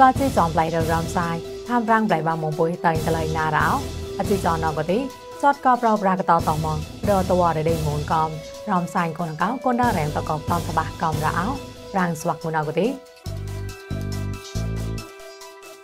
ក៏ជីចងប្លៃររំសាយ tham rang blai ba mong boi tai talai na rao អតិចណកទីចតកប្រប្រាកតតមងរតវរដេមូនកំរំសាញ់កូនកោកូនដារែងតកបតំសបាកំរោប្រាំងស្វាក់មុនអកទី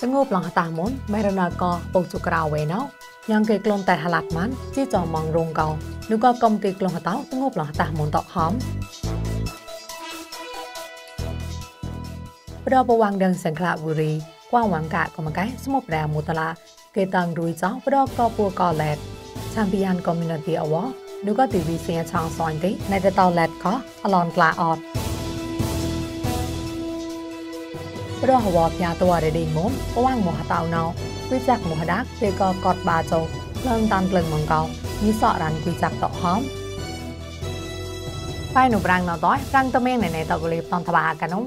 តងោប្លងតាមុនមេរណកពុកជក្រៅវេណោញ៉ងគេក្លងតែហឡាត់ម៉ាន់ជីចងមងរងកោនោះក៏កំទីក្លងតោតងោប្លងតាមុនតហំ ប្រពវងដឹងសង្ឃលាបុរីកងវងកកមកកែស្មុបរាមូតឡាគេតាំងរួយចោប្រកពូកឡេតឆាំពីយ៉ានកុំមុនីទីអវ៉ានោះក៏ទីវីសៀឆောင်းសាញ់ទេនៅទៅតឡេតក៏អឡនក្លាអត់ប្រហវផ្ញើតរដេញមុំកវងមហតៅណៅគួយចាក់មហដាក់ពេលក៏កត់បាចោផ្លឹងតាន់ផ្លឹងមកកោមានសក់រានគួយចាក់តហំប៉ៃនុប្រាំងណោតប្រាំងតមេងណែតកលីបតនតបាកណុង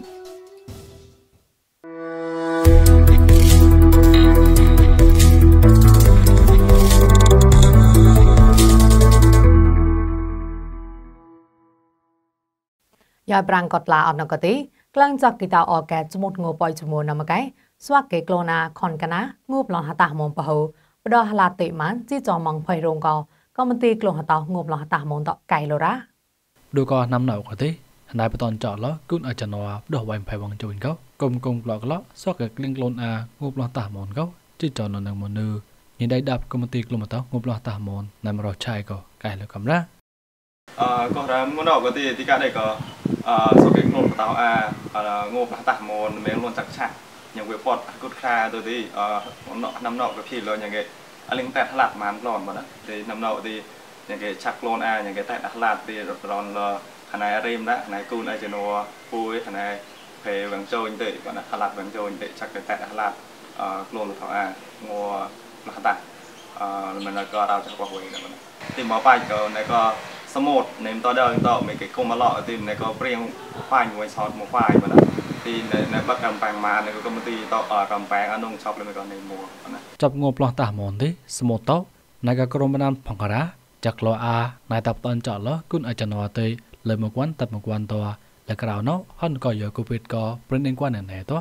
យ៉ាប្រាំងកត់ឡាអត់ណកទីក្លាំងចកគីតាអកែចមុតងប៉យចមួនមកែស្វាក់កេក្លូណាខនកណាងូប្លងហតាមុំបហូបដោះឡាតិមានជីចមងភ័យរងកោក៏មន្ទីក្លងហតោងូប្លងហតាមុំតកៃលរ៉ាដូចក៏ណាំណៅក៏ទេណៃបតនចោលគុណអចណោដោះវៃភ័យវងជូនកោគុំគុំក្លោកឡោសក់កេក្លីងក្លូណាងូប្លងតាមុំកោជីចននឹងមនឺញីដៃដាប់ក៏មន្ទីក្លងហតោងូប្លងតាមុំណាំរស់ឆៃកោកៃលកំរ៉ាអឺក៏រ៉ាមុនអកទេទីកាដៃកោ អឺសុកេងុំតោអាងូផ្លាស់តាមនមែនលួនចាក់ឆាយ៉ាងវាពតគុតខាទៅទីអឺនំណោក៏ភីលយ៉ាងគេអលិងតែថ្លាត់បានក្លនមកណាទីនំណោទីយ៉ាងគេឆាក់ក្លនអាយ៉ាងគេតែថ្លាត់ទីរនលខណៃរៀមណាខណៃគូនអីជនោពួយខណៃភេវងចូលទៅបាទណាថ្លាត់វងចូលទៅឆាក់តែថ្លាត់អឺក្លនទៅអាងូផ្លាស់តាអឺមិនក៏រោចាក់បោះវិញណាទីមកបាយក៏ណែក៏ một ném to đời to mấy cái cô mà lọ thì này có riêng phải ngoài sọt một phải mà đó ទីនៅបាត់កំប៉ាំងម៉ានៅកម្ពុជាតកំប៉ាំងអនុងឆប់លើមកនេះមួណាចាប់ងោផ្លោះតាម៉ុនទេសមូតោណៃកក្រមណានផង្ការ៉ាចាក់លោអាណៃតាប់តនចលគុណអចណវទេលើមកវ៉ាន់តាប់មកវ៉ាន់តលក្រៅណោហនក៏យកគូពេតក៏ព្រិននឹងគាត់ណែណែត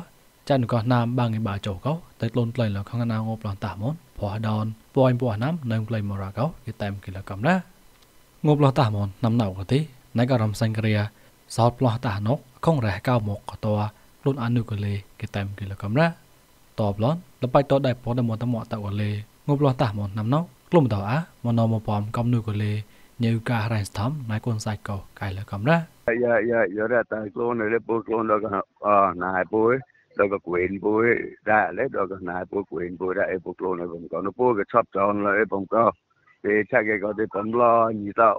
ចានក៏ណាមបាងឯបាចោកោតែខ្លួនផ្លៃលខងណាងោផ្លោះតាម៉ុនផោះដោនពួយពួរណាំនៅផ្លៃមរកោយតាមគិលកំណា ងប់លោះតាមនណាំណៅកទីណៃក៏រំសាញ់គ្រាសោតផ្លោះតាណុកខងរះកៅមកកតួលូនអនុកលេគេតែមគីលកំរ៉ាតបឡនលបៃតដៃពតមតមតកលេងប់លោះតាមនណាំណៅក្លុំតអាមណមបំកំនុកលេញើការរ៉ៃស្ថំណៃកូនសាច់កោកៃលកំរ៉ាយ៉ាយ៉ាយ៉ារ៉ាតាក្លូនលេពូក្លូនដល់អណៃពូដល់ក៏ quyền ពូដែរលេដល់ក៏ណៃពូ quyền ពូដែរអេពូក្លូនបងក៏ពូក៏ឆប់ចោលលេបងក៏ ពេលឆាគេក៏ទៅបំឡញីតោ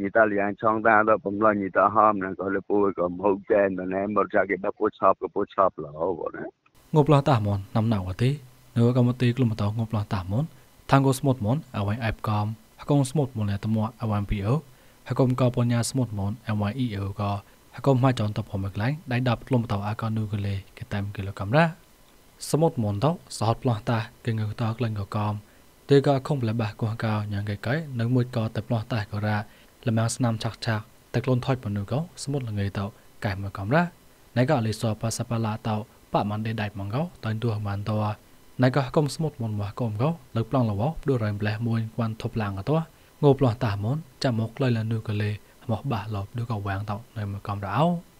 ញីតោលៀងឆងតាទៅបំឡញីតោហមនឹងក៏លពូក៏មហូបចែនដល់ណែមកឆាគេដល់ពូឆប់ក៏ពូឆប់លោបងណាងប់ឡោះតាមនណាំណៅអត់ទេនៅកម្មតិក្លុំតោងប់ឡោះតាមនថាងគូស្មុតមនអវ៉ៃអេបកំហកុំស្មុតមនលែតមអវ៉ាំពីអូហកុំក៏បញ្ញាស្មុតមនអវ៉ៃអ៊ីអូក៏ហកុំមកចន់តពមកឡៃដៃដាប់ក្លុំតោអាកនូកលេគេតាមគីឡូកាំរ៉ាสมุดมนต์เต้าสอดปลอตาเก่งเงาตากลังกอกอม ទេក៏ខំប្លែបាកោះកោយ៉ាងកែកែនៅមួយក៏តែផ្លោះតែក៏រ៉ាលម៉ាំងស្នាមឆាក់ឆាក់តែក្លូនថយបនុក៏សមុទ្រលងៃតោកែមកកំរ៉ាណៃក៏លីសប៉ាសប៉ាឡាតោប៉ាមិនដេដៃម៉ងក៏តើទួបានតោណៃក៏កុំសមុទ្រមុនមកកុំក៏លើប្លង់លវដូចរែមប្លេះមួយគួនធប់ឡាងក៏តោងោប្លោះតាមុនចាំមកលៃលនុក៏លេមកបាឡប់ដូចក៏វាងតោនៅមកកំរ៉ោ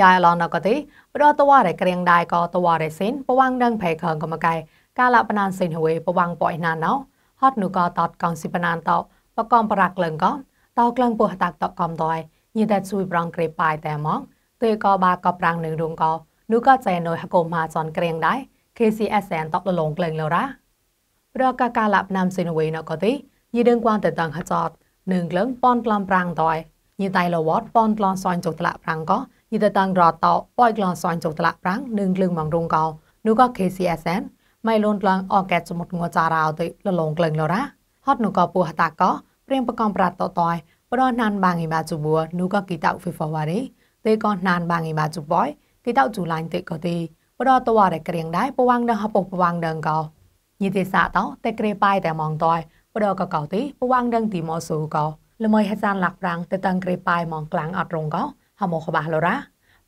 យ៉ាឡនកតិប្រតវ៉ារេក្រៀងដៃក៏តវ៉ារេសិនបវាងដឹងភេខងកមកៃកាលបណានសិនហវេបវាងប៉យណាណោហត់នុក៏តតកងសិបណានតបកំប្រាក់លឹងក៏តក្លឹងពោះតាក់តកំតយញីតែជួយប្រងក្រេបាយតែមកទេក៏បាក៏ប្រាំងនឹងរងក៏នុក៏ចែនុយហកុមាចនក្រៀងដៃ KCSN តលលងក្លែងលរ៉ាប្រកកាលបណាមសិនហវេណក៏ទីញីដឹងគួនតែតងហចតនឹងក្លឹងប៉ុនក្លំប្រាំងតយញីតៃលវតប៉ុនក្លំសាញ់ចុតឡាប្រាំងក៏ យីតតាំងរតោប៉យក្លងសាញ់ចុតឡាប្រាំងនឹងលឹងម៉ងរងកោនោះក៏ KCSN ម៉ៃលូនក្លងអកែតសមុទ្ងចារោទៅលលងក្លែងលរ៉ាហត់នោះក៏ពោះតាក៏ព្រៀងបកំប្រាត់តតយប្រណានបាងីបាជូបួនោះក៏គីតៅហ្វីហ្វវ៉ារីទេក៏ណានបាងីបាជូបយគីតៅជូឡាញ់ទេក៏ទីប្រតវ៉ារក្រៀងដែរពវាងដងហពុពវាងដងកោញីទេសាតោតែក្រេបាយតែมองតយប្រកកោទីពវាងដងទីម៉ូស៊ូកោល្មើយហេសានលាក់ប្រាំងទៅតាំងក្រេបាយมองក្លាំងអត់រងកោ ហមខបាឡូរ៉ា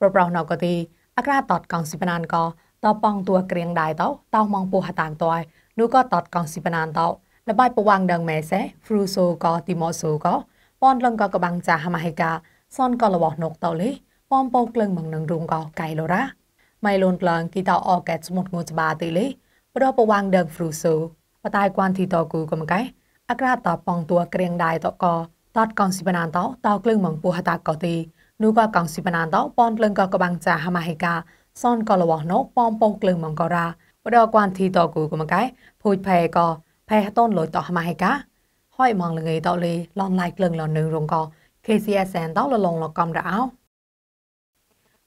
ប្រប្រោណកទីអក្រាតតកងសិបណានកតប៉ងតួក្រៀងដៃតោតោមងពោះតាងតយនោះក៏តតកងសិបណានតោលបាយប្រវាំងដងមេសេហ្វ្រូសូក៏ទីម៉ូសូក៏ប៉នលងក៏កបាំងចាហមហេកាសនក៏របស់នកតោលេប៉ំពោក្លឹងមងនឹងរុងក៏កៃឡូរ៉ាម៉ៃលូនក្លងគីតោអកែតស្មុតងូចបាទីលេប្រប្រវាំងដងហ្វ្រូសូបតាយគួនទីតគូក៏មកៃអក្រាតតប៉ងតួក្រៀងដៃតក៏តតកងសិបណានតោតោក្លឹងមងពោះតាក៏ទី นูก็กังสิบนานต่อปอนเลิงก็กบังจ่าหามาให้กาซ่อนก็ระวอนกปอมปงเลิงมังกราปดอกวนทีต่อกูกูมาไกพูดแพก็แพต้นลอยต่อหามาให้กาห้อยมองเลยไงต่อเลยลองไล่เลิงหลอนหนึ่งรงก็ KCSN ต่อละลงละกอมระเอา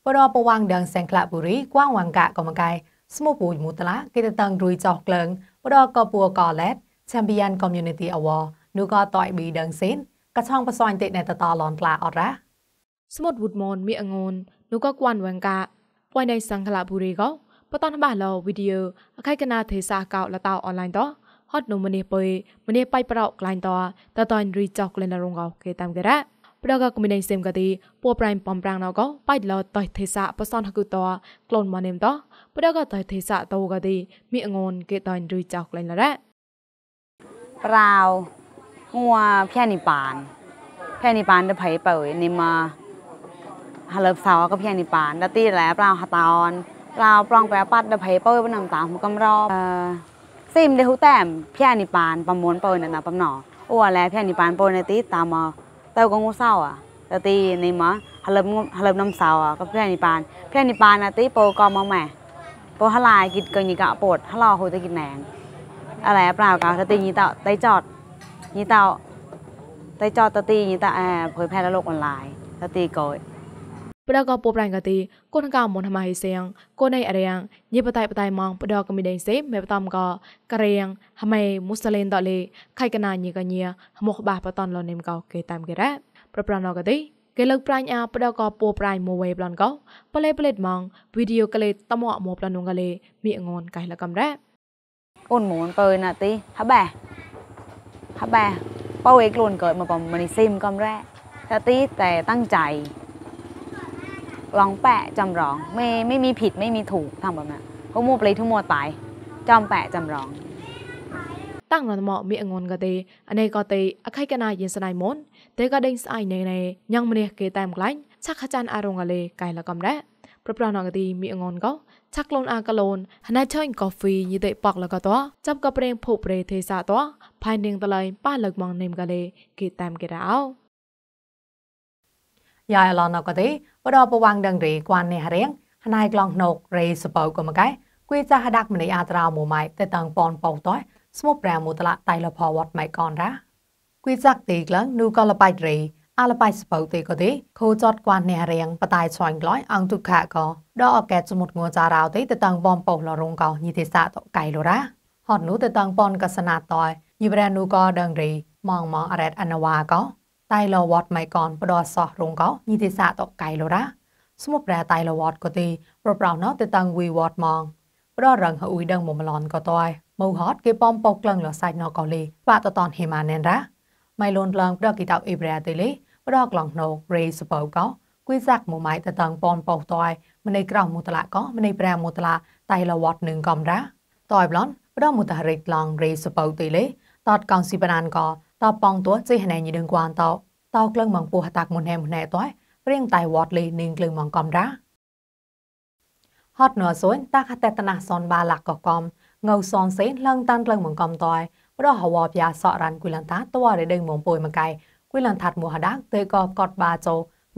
ปดอปวังเดิงแสงคละบุรีกว้างวังกะก็มาไกสมุปูมุตละกิตตังรุยจอกเลิงปดอกอปัวกอเลสแชมเปี้ยนคอมมูนิตี้อวอร์นูก็ต่อยบีเดิงเซนกระช่องประซอยติดในตะตอลอนกลาออดระ កណាទេសាកោលតោអនឡាញតោហត់នុមនេះបុយម្នេះបៃប្រោក្លាញ់តតតនរីចောက်ក្លែនរងកោគេតាមគេរ៉ាប្រកកមីណៃសេមកទីពូប្រៃបំប្រាំងណកោបៃឡតៃទេសាបសនហគុតក្លូនម៉នេមតប្រកតៃទេសាតោកទីមីអងូនគេតនរីចောက်ក្លែនរ៉ាប្រៅงัวភែនិបានភែនិបានទៅភ័យបើនិមហលបសោក៏ភែនិ ฮาเลิฟสาวก็เพียงนิปานดัตตี้แล้วเปล่าฮาตอนเปล่าปลองแปลปัดเดอะเพเปอร์ปนำตาหุกำรอบซิมเดหุแต้มเพียงนิปานประมวลเปิลนันตาปมหนออ้วนแล้วเพียงนิปานโปิลนาตีตามมาเต้ากงงูเศร้าอะดัตตี้ในมะฮาเลิฟฮาเลิฟน้ำสาอะก็เพียงนิปานเพียงนิปานนาตี้โปกอมองแม่โปฮลายกิดเกินยิกะปวดฮรอโฮจะกินแหนงอะไรเปล่ากาวดัตตี้ยีเต่าไตจอดยีเต่าไตจอดตัตตี้ยีเต่าแอบเผยแพร่โลกออนไลน์ตัตตี้โกย ផ្ដកពប្រាញ់កទីគុនកោមុនថ្មៃសៀងគុនឯរៀងញិបតៃបតៃម៉ងផ្ដកមីដេងសេមេបតំកករៀងហមៃមូសលេនតលេខៃកណាញីកញាមកបាបតនលនេមកោគេតាមគេរ៉ាប្រប្រណកទីគេលើកប្រាញ់អាផ្ដកពប្រាញ់មួយវេប្លនកោប្លេប្លេតម៉ងវីដេអូកលេតមកមកប្លនងកលេមីងូនកៃលកំរ៉ាអូនមូនបើណាទីហបាហបាបើឯខ្លួនកើតមកកំមនីស៊ីមកំរ៉ាតាទីតែតាំងใจ ลองแปะจำลองไม่ไม่มีผิดไม่มีถูกทำแบบนั้นพวกมัวปลีทุกมัวตายจอมแปะจำลองตั้งนอนเหมาะมีองนก็เตอันนี้ก็เตอใครกันนายยินสนายมนเตก็เด้งสายในในยังมันเนี่ยเกตามกลายชักขจานอารมณ์กะเลยไกลละกำแรប្រប្រណកទីមីងងកោឆាក់លូនអាកលូនហណៃឆាញ់កាហ្វេយីតេប៉កលកតោចាប់កប្រេងភុប្រេទេសាតោផៃនេងតឡៃប៉ាលឹកម៉ងនេមកលេគេតាមគេរោ យ៉ាឡនកទេបដបវាងដងរីគួននេះរៀងហណៃក្លងណុករេសបោកមកែគួយចាហដាក់ម្នេះអាត្រោមួយម៉ៃតែតាំងប៉ុនបោតោស្មុកប្រាមូតឡាតៃលផវត្តម៉ៃកនរ៉ាគួយចាក់ទីក្លងនូកលបៃរេអាលបៃសបោទេក៏ទេខូចតគួននេះរៀងបតៃឆាញ់ក្លយអង្គទុខៈក៏ដកអកែសមុតងួចារោទេទៅតាំងបំពោះលរងកោញីទេសាតកៃលរ៉ាហត់នោះទៅតាំងប៉ុនកសនាតយញីប្រែនូក៏ដងរីម៉ងម៉ងអរ៉េតអនវ៉ាក៏ តៃលវត្តម៉ៃកនបដសោះរងកោញីទេសាតកៃលរ៉ាស្មុប្រែតៃលវត្តក៏ទេប្រប្រោណោទៅតាំងវីវត្តម៉ងប្ររងអ៊ុយដងមុំឡនក៏តយមកហត់គេបំពកក្លងលសាច់ណកោលីបាតតនហេម៉ានែនរ៉ាម៉ៃលូនឡងប្រកីតោអ៊ីប្រែទេលេប្រកឡងណូរេសបោកោគួយសាក់មួយម៉ៃតតងប៉ុនពោតយម្នៃក្រៅមូតឡាកោម្នៃប្រាមូតឡាតៃលវត្តនឹងកំរ៉ាតយប្លន់ប្រមូតរិកឡងរេសបោទីលេតតកងស៊ីបណានកោ តប៉ងទួជិហណែញីដឹងគួនតតក្លឹងម៉ងពោះតាក់មុនហែមុនហែតយព្រៀងតៃវត្តលេនឹងក្លឹងម៉ងកំរ៉ាហត់នសួនតាខតតណាសនបាឡាក់កកំងៅសនសេនលឹងតានក្លឹងម៉ងកំតយប្រហវបយ៉ាសរ៉ាន់គូលន្តាតវរេដេងម៉ងពុយមកៃគួយលនថាត់មួហដាទេក៏កត់បាโจ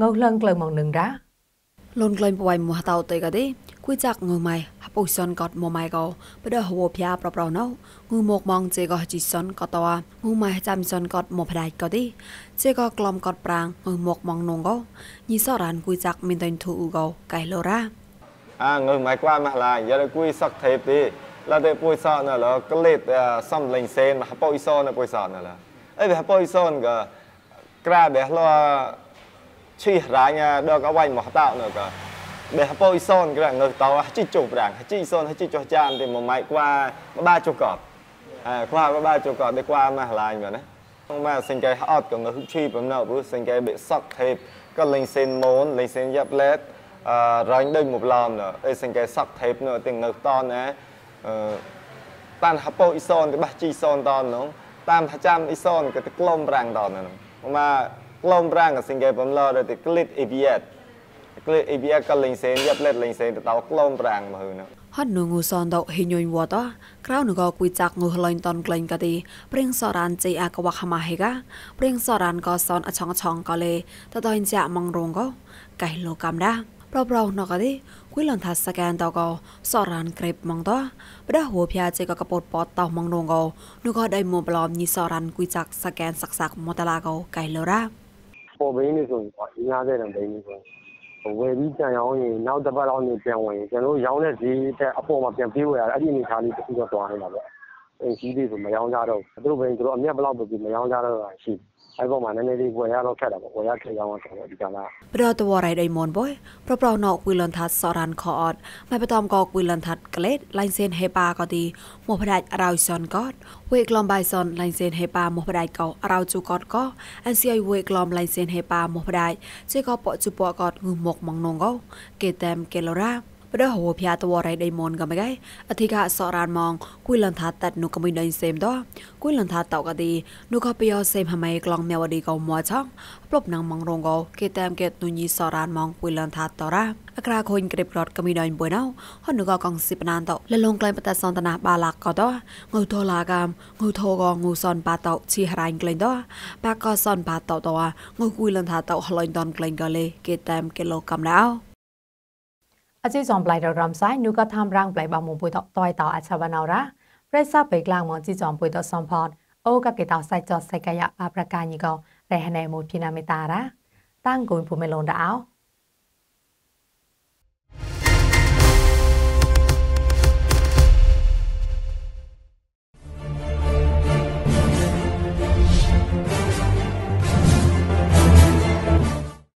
ងើលឹងក្លើមកនឹងរ៉ា លូនក្លែងបវៃមោះតោតេកាទេគួយចាក់ងើម៉ៃហពុសនកតមម៉ៃកោបដហវភាប្រប្រណោងឺមកម៉ងជេកោជីសនកតវងឺម៉ៃចាំសនកតមផ្ដាច់កោទេជេកោក្លំកតប្រាងងឺមកម៉ងនងកោញីសរានគួយចាក់មានតេនធូអ៊ូកោកៃឡូរ៉ាអាងើម៉ៃក្វាម៉ាក់ឡាយរគួយសក់ថេបទេឡាទេពួយសណឡក្លេតសំលេងសេនហពុសនពួយសណឡអេហពុសនកក្រាបេះឡោ ឈីរ៉ាញដកអវៃមកតោនៅក៏បេះពុយសនក្រាងើតោជីជុប្រាំងជីសនជីចុះចានទេមួយម៉ៃក្វាបបាជុកកអើក្វាបបាជុកកទេក្វាមកឡាញមកណាមកសិង្កែអត់ក៏ងើឈីបំណៅព្រោះសិង្កែបិសក់ថេបក៏លេងសេនម៉ូនលេងសេន យ៉ាប់ឡេតអឺរញដូចមកឡំអេសង្កេសក់ថេបនៅទាំងនៅតណាអឺតានហពោអ៊ីសូនទៅបះជីសូនតនោះតាមប្រចាំអ៊ីសូនក៏ទៅក្លុំប្រាំងតនោះមកក្លុំប្រាំងសង្កេបំឡទៅក្លិតអ៊ីវីអេតក្លិតអ៊ីវីអេតក៏លេងសេនយ៉ាប់លេតលេងសេនទៅដល់ក្លុំប្រាំងមកហ្នឹង hot nu ngu son do hi nyoin wa to kraw nu go kui chak ngu hloin ton klein ka ti pring soran che a ka wa khama he ga pring soran ko son a chong chong ka le ta to in cha mong rong go kai lo kam da pro pro no ka ti គួយលនថាសកានតកសរ៉ានក្រេបម៉ងតបដហួភៀចេកកពតពតតម៉ងនងកនោះក៏ដៃមួប្លอมញីសរ៉ានគួយចាក់សកានសាក់សាក់មតឡាកកៃលរ៉ា ပေါ်ဘင်းနေဆိုရင်50တန်ဘင်းနေဆိုဝယ်ပြီးပြန်ရောင်းရင်နောက်တစ်ပတ်လောက်နေပြန်ဝင်ကျွန်တော်ရောင်းတဲ့ဈေးတဲ့အပေါ်မှာပြန်ပြေးဝယ်ရအဲ့ဒီအနေထားလေးတစ်ခုတော့သွားနေတာပေါ့အင်းကြီးလေးဆိုမရောင်းကြတော့သူတို့ဘယ်သူတို့အမျက်ဘလောက်ပဲပြီးမရောင်းကြတော့တာရှိအဲ့ပေါ် ហើយបងបាននេះវិញរកតែបងយកគេយ៉ាងមកទៅកាឡាប្រតវរៃដៃមនបុយប្រប្រណកគួយលនថាសរានខអត់មកបតំក៏គួយលនថាក្លេតឡៃសេនហេបាក៏ទីមកផ្ដាច់រៅសនក៏វេក្លំបៃសនឡៃសេនហេបាមកផ្ដាច់ក៏រៅជូក៏ក៏អេស៊ីវេក្លំឡៃសេនហេបាមកផ្ដាច់ជេក៏បកជូបក៏ងឹមមកមកនងក៏គេតាមគេលរ៉ា បដហវភ្យាតវរៃដៃមនកំកៃអធិកសរានមងគួយលនថាតាត់នុកមិដៃសេមតគួយលនថាតកទីនុកបយោសេមហមៃក្លងមេវឌីកោមួឆងប្លប់ណងមងរងកោគេតាមកេតនុញីសរានមងគួយលនថាតរ៉ាអក្រាខូនក្រិបរតកមិដៃបុយណៅហនុកកងសិបណានតលលងក្លែងបតសន្តនាបាឡាកកតងូថូឡាកាមងូថូកងូសនបាតោឈីហរ៉ៃក្លែងតបាកសនបាតោតងូគួយលនថាតហឡៃដនក្លែងកលេគេតាមកេឡូកំណៅ អជីចំប្លៃរំសាយនូក៏ tham rang ប្លៃបមកពុយតតយតអឆវណរ៉ាប្រេសាបេក្លាងមកជីចំពុយតសំផតអូកកេតសៃចសៃកាយបាប្រកាញីក៏រហណេមួយភិណាមេតារ៉ាតាំងគួយភូមិលនដៅ